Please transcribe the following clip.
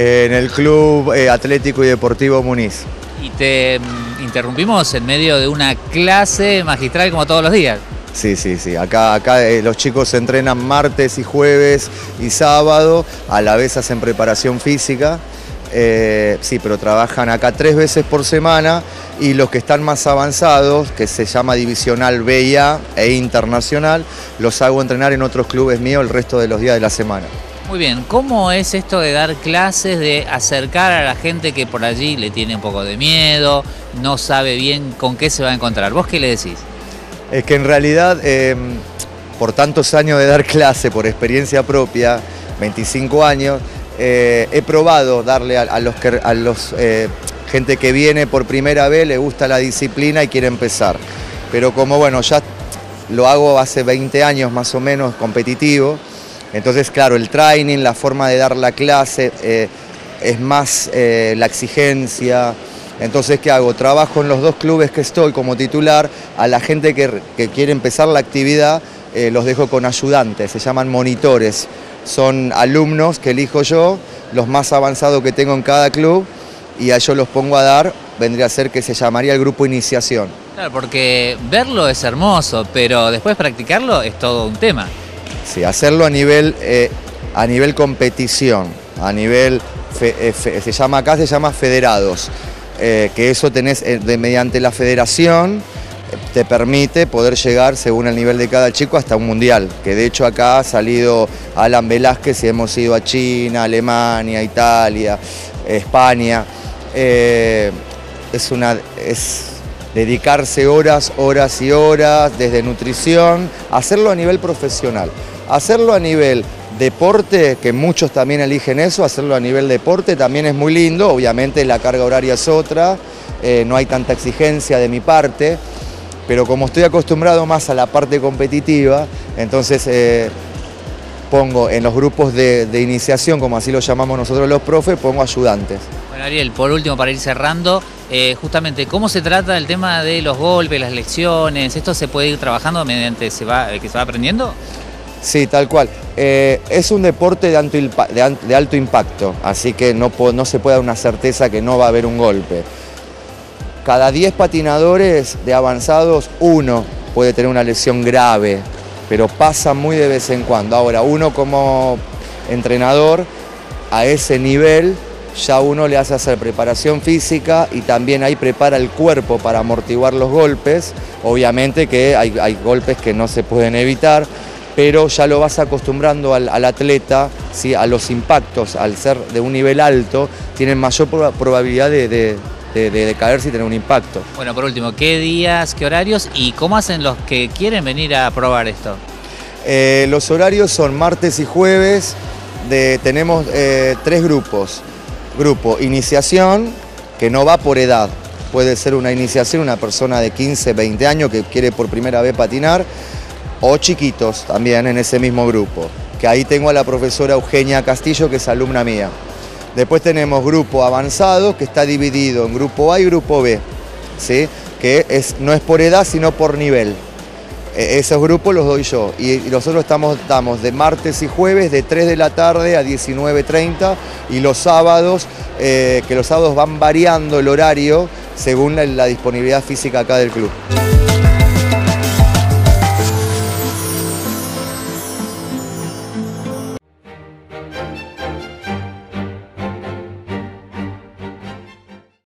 en el Club eh, Atlético y Deportivo Muniz. Y te mm, interrumpimos en medio de una clase magistral como todos los días. Sí, sí, sí. Acá, acá eh, los chicos se entrenan martes y jueves y sábado, a la vez hacen preparación física. Eh, sí, pero trabajan acá tres veces por semana y los que están más avanzados, que se llama divisional B y A e internacional, los hago entrenar en otros clubes míos el resto de los días de la semana. Muy bien, ¿cómo es esto de dar clases, de acercar a la gente que por allí le tiene un poco de miedo, no sabe bien con qué se va a encontrar? ¿Vos qué le decís? Es que en realidad, eh, por tantos años de dar clase, por experiencia propia, 25 años, eh, he probado darle a, los, que, a los eh, gente que viene por primera vez, le gusta la disciplina y quiere empezar. Pero como bueno, ya lo hago hace 20 años más o menos competitivo, entonces claro, el training, la forma de dar la clase es más la exigencia, entonces, ¿qué hago? Trabajo en los dos clubes que estoy como titular, a la gente que, quiere empezar la actividad eh, los dejo con ayudantes, se llaman monitores. Son alumnos que elijo yo, los más avanzados que tengo en cada club, y a ellos los pongo a dar, vendría a ser que se llamaría el grupo iniciación. Claro, porque verlo es hermoso, pero después practicarlo es todo un tema. Sí, hacerlo a nivel, eh, a nivel competición, a nivel, eh, se llama acá, se llama federados. Eh, que eso tenés de, mediante la federación, te permite poder llegar, según el nivel de cada chico, hasta un mundial. Que de hecho acá ha salido Alan Velázquez y hemos ido a China, Alemania, Italia, España. Es, una, es dedicarse horas, horas y horas, desde nutrición, hacerlo a nivel profesional. Hacerlo a nivel deporte, que muchos también eligen eso, hacerlo a nivel deporte también es muy lindo, obviamente la carga horaria es otra, eh, no hay tanta exigencia de mi parte, pero como estoy acostumbrado más a la parte competitiva, entonces eh, pongo en los grupos de, iniciación, como así lo llamamos nosotros los profes, pongo ayudantes. Bueno, Ariel, por último, para ir cerrando, eh, justamente, ¿cómo se trata el tema de los golpes, las lecciones? ¿Esto se puede ir trabajando mediante que se va aprendiendo? Sí, tal cual. Eh, es un deporte de alto, impacto, así que no, se puede dar una certeza que no va a haber un golpe. Cada 10 patinadores de avanzados, uno puede tener una lesión grave, pero pasa muy de vez en cuando. Ahora, uno como entrenador, a ese nivel, ya uno le hace hacer preparación física y también ahí prepara el cuerpo para amortiguar los golpes. Obviamente que hay golpes que no se pueden evitar, pero ya lo vas acostumbrando al, atleta, ¿sí? a los impactos, al ser de un nivel alto, tienen mayor probabilidad de, caerse y tener un impacto. Bueno, por último, ¿qué días, qué horarios y cómo hacen los que quieren venir a probar esto? Eh, los horarios son martes y jueves, tenemos eh, tres grupos. Grupo iniciación, que no va por edad, puede ser una iniciación, una persona de 15, 20 años que quiere por primera vez patinar, o chiquitos también en ese mismo grupo, que ahí tengo a la profesora Eugenia Castillo, que es alumna mía. Después tenemos grupo avanzado, que está dividido en grupo A y grupo B, ¿sí? que es, no es por edad, sino por nivel. E, esos grupos los doy yo y nosotros estamos, damos de martes y jueves de 3 de la tarde a 19.30 y los sábados, eh, que los sábados van variando el horario según la disponibilidad física acá del club.